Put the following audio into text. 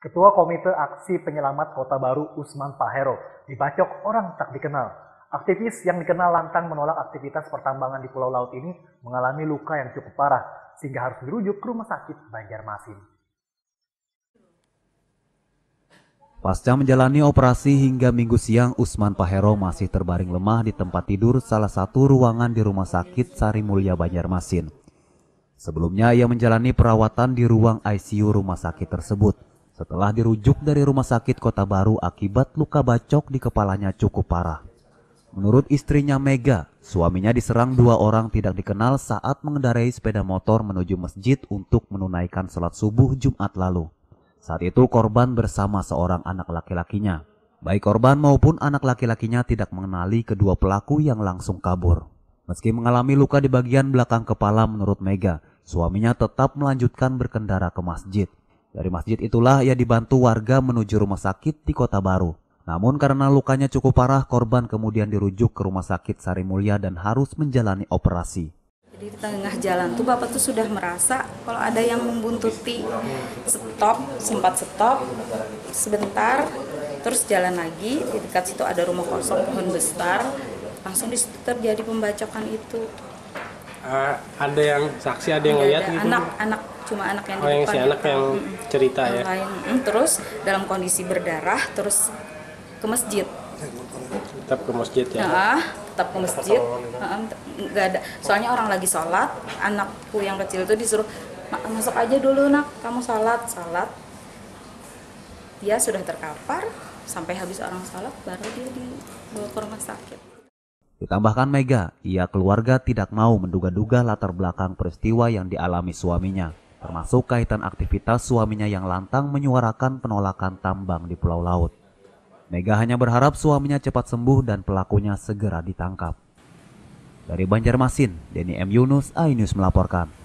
Ketua Komite Aksi Penyelamat Kota Baru Usman Pahero dibacok orang tak dikenal. Aktivis yang dikenal lantang menolak aktivitas pertambangan di Pulau Laut ini mengalami luka yang cukup parah sehingga harus dirujuk ke rumah sakit Banjarmasin. Pasca menjalani operasi hingga minggu siang, Usman Pahero masih terbaring lemah di tempat tidur salah satu ruangan di Rumah Sakit Sari Mulia Banjarmasin. Sebelumnya ia menjalani perawatan di ruang ICU rumah sakit tersebut setelah dirujuk dari rumah sakit Kota Baru akibat luka bacok di kepalanya cukup parah. Menurut istrinya Mega, suaminya diserang dua orang tidak dikenal saat mengendarai sepeda motor menuju masjid untuk menunaikan sholat subuh Jumat lalu. Saat itu korban bersama seorang anak laki-lakinya. Baik korban maupun anak laki-lakinya tidak mengenali kedua pelaku yang langsung kabur. Meski mengalami luka di bagian belakang kepala menurut Mega, suaminya tetap melanjutkan berkendara ke masjid. Dari masjid itulah ia dibantu warga menuju rumah sakit di Kota Baru. Namun karena lukanya cukup parah, korban kemudian dirujuk ke rumah sakit Sari Mulia dan harus menjalani operasi. Jadi di tengah jalan tuh bapak tuh sudah merasa kalau ada yang membuntuti stop, sempat stop sebentar, terus jalan lagi di dekat situ ada rumah kosong pohon besar, langsung di situ terjadi pembacokan itu. Uh, ada yang saksi, ada yang lihat gitu? Anak-anak cuma anak yang oh, di yang depan si anak yang cerita yang ya. lain. terus dalam kondisi berdarah terus ke masjid. Tetap ke masjid ya? Nah, tetap ke masjid. nggak ada. Soalnya orang lagi sholat anakku yang kecil itu disuruh masuk aja dulu nak kamu sholat. Sholat. Dia sudah terkapar sampai habis orang sholat baru dia dibawa ke rumah sakit. Ditambahkan Mega, ia keluarga tidak mau menduga-duga latar belakang peristiwa yang dialami suaminya termasuk kaitan aktivitas suaminya yang lantang menyuarakan penolakan tambang di Pulau Laut. Mega hanya berharap suaminya cepat sembuh dan pelakunya segera ditangkap. Dari Banjarmasin, Denny M. Yunus, Ainus melaporkan.